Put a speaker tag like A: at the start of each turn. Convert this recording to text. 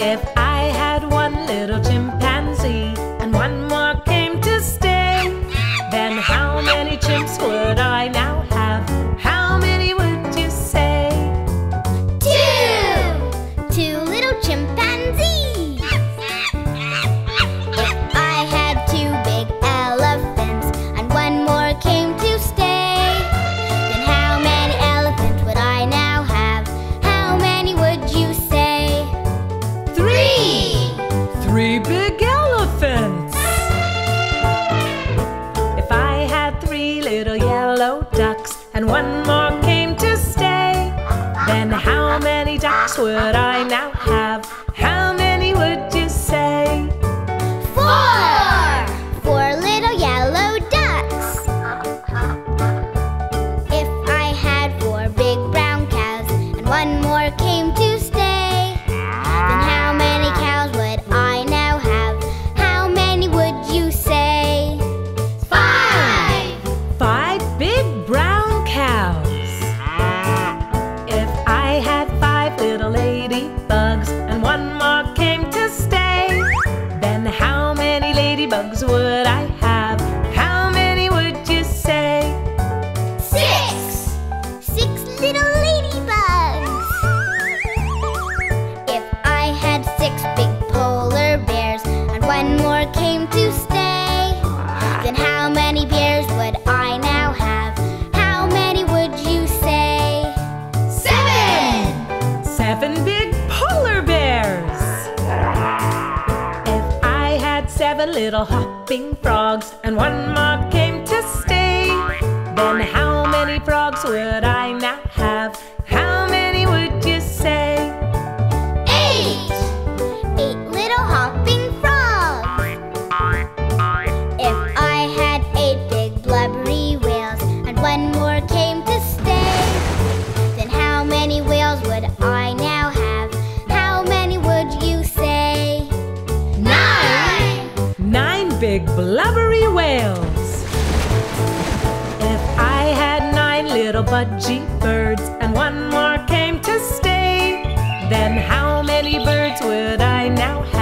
A: If I had one little slow ducks, and one more came to stay. Then how many ducks would I now have? How many would you?
B: Big Brown. seven
A: little hopping frogs, and one mob came to stay. Then how many frogs would I now
B: blubbery whales. If I had nine little budgie birds and one more came to stay, then how many birds would I now have?